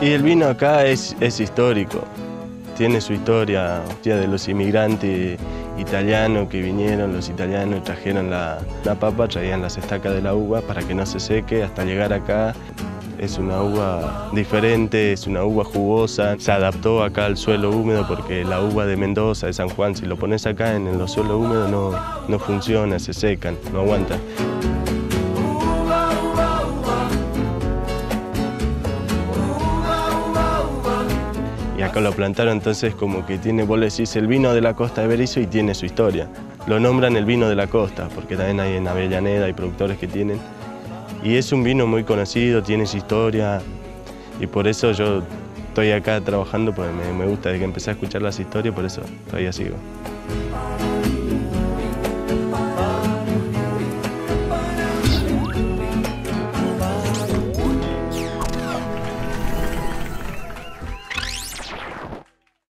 Y el vino acá es, es histórico, tiene su historia, de los inmigrantes italianos que vinieron, los italianos trajeron la, la papa, traían las estacas de la uva para que no se seque hasta llegar acá. Es una uva diferente, es una uva jugosa, se adaptó acá al suelo húmedo porque la uva de Mendoza, de San Juan, si lo pones acá en los suelos húmedos no, no funciona, se secan, no aguantan. Acá lo plantaron entonces como que tiene, vos le decís, el vino de la costa de Berizo y tiene su historia. Lo nombran el vino de la costa, porque también hay en Avellaneda, hay productores que tienen. Y es un vino muy conocido, tiene su historia, y por eso yo estoy acá trabajando, porque me, me gusta, desde que empecé a escuchar las historias, por eso todavía sigo.